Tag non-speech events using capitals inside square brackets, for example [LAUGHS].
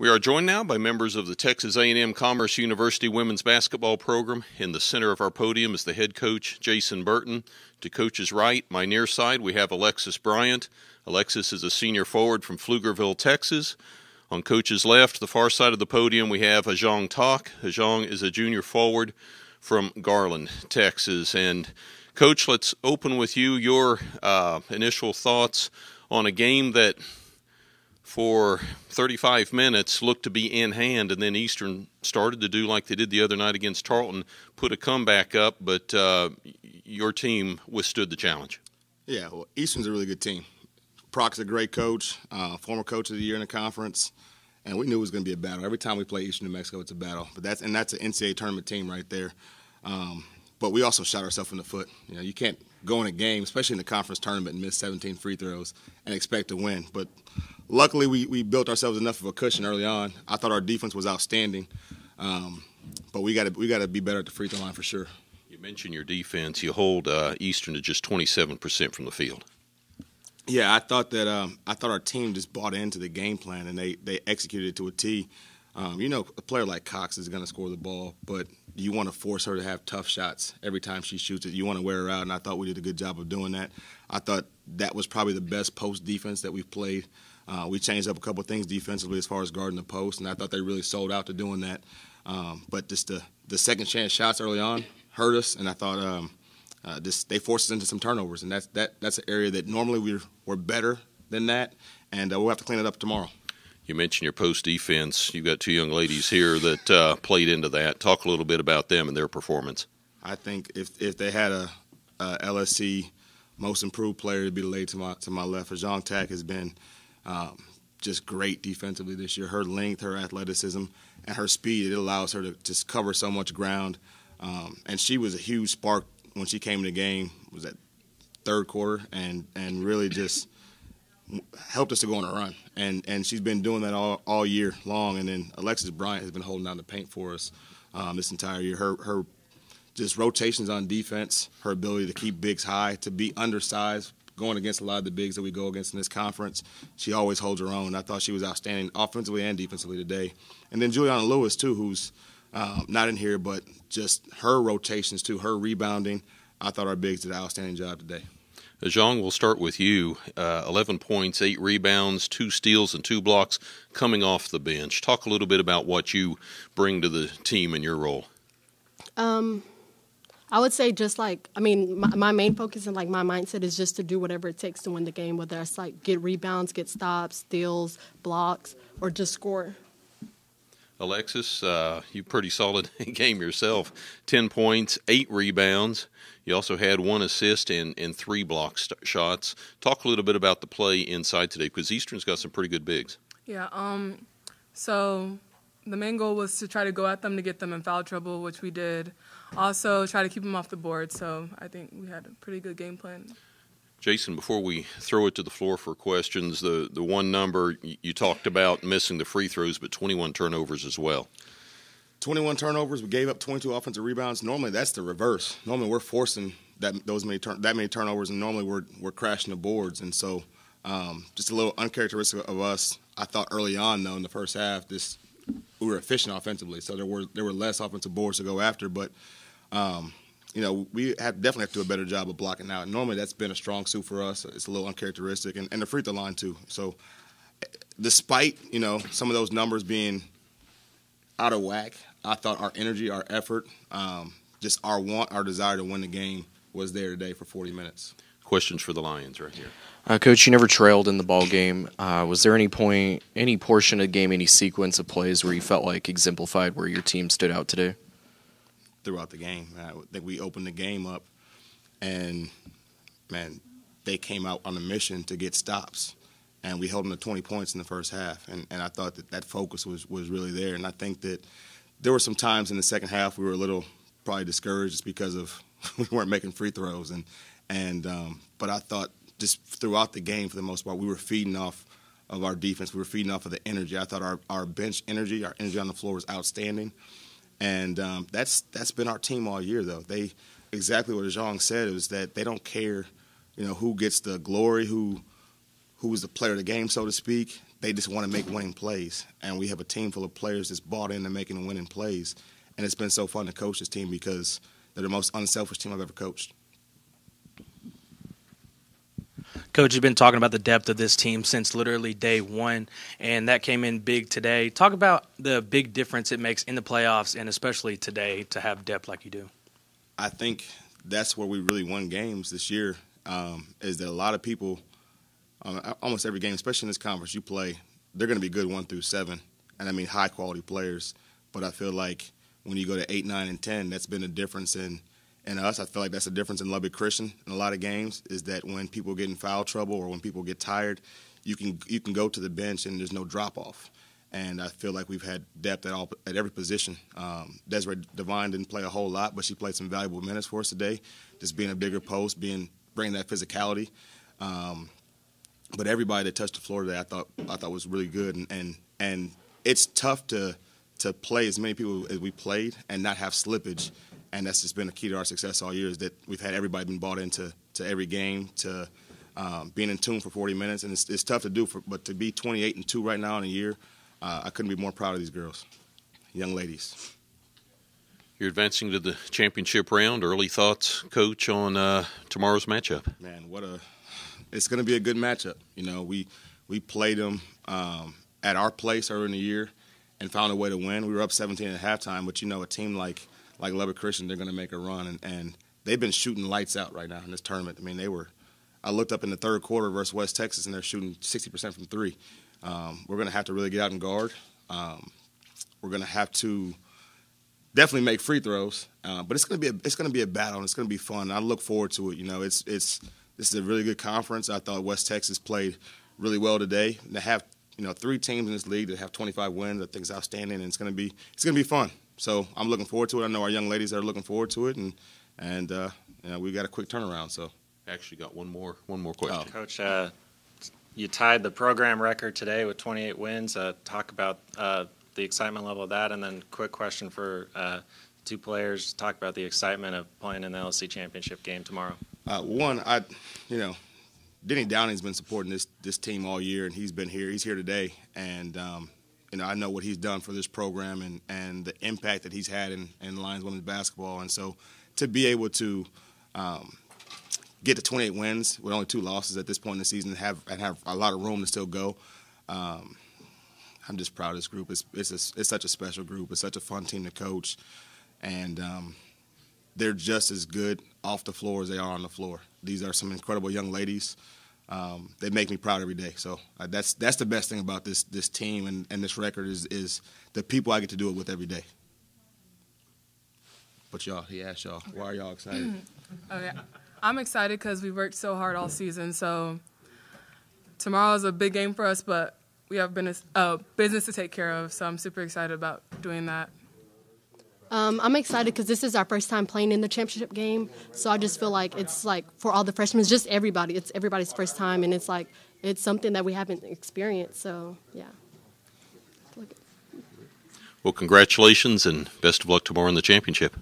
We are joined now by members of the Texas A&M Commerce University women's basketball program. In the center of our podium is the head coach, Jason Burton. To coach's right, my near side, we have Alexis Bryant. Alexis is a senior forward from Pflugerville, Texas. On coach's left, the far side of the podium, we have Hajong Tak. Hajong is a junior forward from Garland, Texas. And coach, let's open with you your uh, initial thoughts on a game that for 35 minutes looked to be in hand, and then Eastern started to do like they did the other night against Tarleton, put a comeback up, but uh, your team withstood the challenge. Yeah, well, Eastern's a really good team. Prock's a great coach, uh, former coach of the year in the conference, and we knew it was going to be a battle. Every time we play Eastern New Mexico, it's a battle. But that's and that's an NCAA tournament team right there. Um, but we also shot ourselves in the foot. You know, you can't go in a game, especially in the conference tournament, and miss 17 free throws and expect to win. But luckily, we, we built ourselves enough of a cushion early on. I thought our defense was outstanding, um, but we got to we got to be better at the free throw line for sure. You mentioned your defense. You hold uh, Eastern to just 27% from the field. Yeah, I thought that um, I thought our team just bought into the game plan and they they executed it to a T. Um, you know, a player like Cox is going to score the ball, but you want to force her to have tough shots every time she shoots it. You want to wear her out, and I thought we did a good job of doing that. I thought that was probably the best post defense that we've played. Uh, we changed up a couple of things defensively as far as guarding the post, and I thought they really sold out to doing that. Um, but just the the second chance shots early on hurt us, and I thought um, uh, just they forced us into some turnovers, and that's that that's an area that normally we're we're better than that, and uh, we'll have to clean it up tomorrow. You mentioned your post defense. You've got two young ladies here that uh, played into that. Talk a little bit about them and their performance. I think if if they had a, a LSC most improved player, it'd be the lady to my to my left. Jong Tak has been um, just great defensively this year. Her length, her athleticism, and her speed it allows her to just cover so much ground. Um, and she was a huge spark when she came in the game. Was that third quarter and and really just helped us to go on a run. And and she's been doing that all, all year long. And then Alexis Bryant has been holding down the paint for us um, this entire year. Her her just rotations on defense, her ability to keep bigs high, to be undersized, going against a lot of the bigs that we go against in this conference. She always holds her own. I thought she was outstanding offensively and defensively today. And then Juliana Lewis too, who's um, not in here, but just her rotations too, her rebounding. I thought our bigs did an outstanding job today. Zhang, we'll start with you. Uh, 11 points, 8 rebounds, 2 steals, and 2 blocks coming off the bench. Talk a little bit about what you bring to the team in your role. Um, I would say just like, I mean, my, my, main focus and like my mindset is just to do whatever it takes to win the game, whether it's like get rebounds, get stops, steals, blocks, or just score. Alexis, uh, you pretty solid [LAUGHS] game yourself. 10 points, 8 rebounds. You also had one assist and, and three block st- shots. Talk a little bit about the play inside today because Eastern's got some pretty good bigs. Yeah. Um. So the main goal was to try to go at them to get them in foul trouble, which we did. Also, try to keep them off the board. So I think we had a pretty good game plan. Jason, before we throw it to the floor for questions, the, the one number you talked about missing the free throws, but 21 turnovers as well. 21 turnovers. We gave up 22 offensive rebounds. Normally, that's the reverse. Normally, we're forcing that those many turn, that many turnovers, and normally we're we're crashing the boards. And so, um, just a little uncharacteristic of us. I thought early on, though, in the first half, this we were efficient offensively, so there were there were less offensive boards to go after. But um, you know, we have definitely have to do a better job of blocking out. Normally, that's been a strong suit for us. It's a little uncharacteristic, and, and the free throw line too. So, despite you know some of those numbers being out of whack, I thought our energy, our effort, um, just our want, our desire to win the game was there today for 40 minutes. Questions for the Lions right here. Uh, Coach, you never trailed in the ball game. Uh, was there any point, any portion of the game, any sequence of plays where you felt like exemplified where your team stood out today? Throughout the game, I think we opened the game up, and man, they came out on a mission to get stops, and we held them to 20 points in the first half, and, and I thought that that focus was was really there, and I think that there were some times in the second half we were a little probably discouraged just because of [LAUGHS] we weren't making free throws and and um, but I thought just throughout the game for the most part we were feeding off of our defense. We were feeding off of the energy. I thought our, our bench energy, our energy on the floor was outstanding, and um, that's that's been our team all year though. They exactly what Zhang said is that they don't care, you know, who gets the glory, who who's the player of the game, so to speak. They just want to make winning plays, and we have a team full of players that's bought into making winning plays. And it's been so fun to coach this team because they're the most unselfish team I've ever coached. Coach, you've been talking about the depth of this team since literally day one, and that came in big today. Talk about the big difference it makes in the playoffs, and especially today to have depth like you do. I think that's where we really won games this year. Um, is that a lot of people, um, almost every game, especially in this conference you play, they're going to be good one through seven, and I mean high quality players. But I feel like when you go to eight, nine, and ten, that's been a difference in in us. I feel like that's a difference in Lubbock Christian in a lot of games. Is that when people get in foul trouble or when people get tired, you can you can go to the bench and there's no drop off. And I feel like we've had depth at all at every position. Um, Desiree Devine didn't play a whole lot, but she played some valuable minutes for us today. Just being a bigger post, being bringing that physicality. Um, but everybody that touched the floor today, I thought I thought was really good, and and, and it's tough to to play as many people as we played and not have slippage and that's just been a key to our success all year is that we've had everybody been bought into to every game to um, being in tune for 40 minutes. And it's, it's tough to do for, but to be 28 and 2 right now in a year uh, i couldn't be more proud of these girls young ladies. You're advancing to the championship round. Early thoughts coach on uh, tomorrow's matchup? Man what a it's going to be a good matchup. You know we we played them um, at our place earlier in the year and found a way to win. We were up 17 at halftime but you know a team like like Lubbock Christian, they're going to make a run, and, and they've been shooting lights out right now in this tournament. I mean, they were. I looked up in the third quarter versus West Texas, and they're shooting 60% from three. Um, we're going to have to really get out and guard. Um, we're going to have to definitely make free throws, uh, but it's going to be a, it's going to be a battle, and it's going to be fun. I look forward to it. You know, it's it's this is a really good conference. I thought West Texas played really well today. And to have you know three teams in this league that have 25 wins, I think is outstanding, and it's going to be it's going to be fun. So I'm looking forward to it. I know our young ladies are looking forward to it, and and uh, you know, we got a quick turnaround. So actually got one more one more question. Oh. Coach, uh, you tied the program record today with 28 wins. Uh, talk about uh, the excitement level of that, and then quick question for uh, two players. Talk about the excitement of playing in the LSC championship game tomorrow. Uh, one, I, you know, Denny Downing's been supporting this this team all year, and he's been here. He's here today, and um, you know, I know what he's done for this program and, and the impact that he's had in, in Lions women's basketball. And so to be able to um, get to 28 wins with only two losses at this point in the season and have, and have a lot of room to still go, um, I'm just proud of this group. It's, it's, a, it's such a special group. It's such a fun team to coach. And um, they're just as good off the floor as they are on the floor. These are some incredible young ladies um, they make me proud every day. So uh, that's that's the best thing about this this team and, and this record is is the people I get to do it with every day. But y'all, he asked y'all, why are y'all excited? [CLEARS THROAT] okay, I'm excited because we worked so hard all season. So tomorrow is a big game for us, but we have business uh, business to take care of. So I'm super excited about doing that. Um, I'm excited because this is our first time playing in the championship game. So I just feel like it's like for all the freshmen, it's just everybody. It's everybody's first time, and it's like it's something that we haven't experienced. So yeah. Well, congratulations and best of luck tomorrow in the championship.